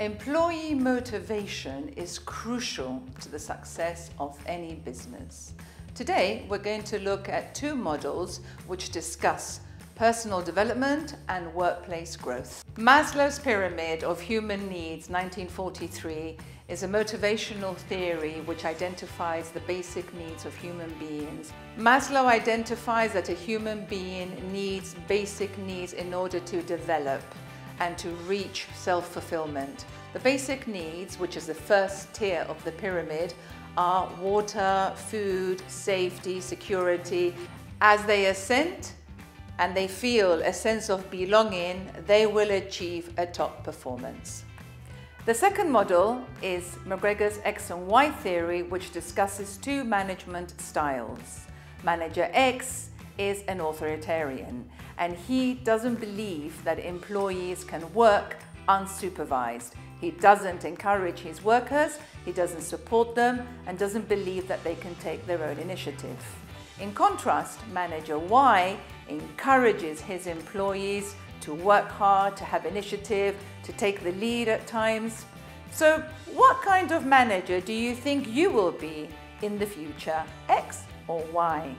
Employee motivation is crucial to the success of any business. Today, we're going to look at two models which discuss personal development and workplace growth. Maslow's Pyramid of Human Needs, 1943, is a motivational theory which identifies the basic needs of human beings. Maslow identifies that a human being needs basic needs in order to develop and to reach self-fulfillment. The basic needs, which is the first tier of the pyramid, are water, food, safety, security. As they ascend and they feel a sense of belonging, they will achieve a top performance. The second model is McGregor's X and Y theory, which discusses two management styles. Manager X is an authoritarian and he doesn't believe that employees can work unsupervised. He doesn't encourage his workers, he doesn't support them and doesn't believe that they can take their own initiative. In contrast, Manager Y encourages his employees to work hard, to have initiative, to take the lead at times. So what kind of manager do you think you will be in the future, X or Y?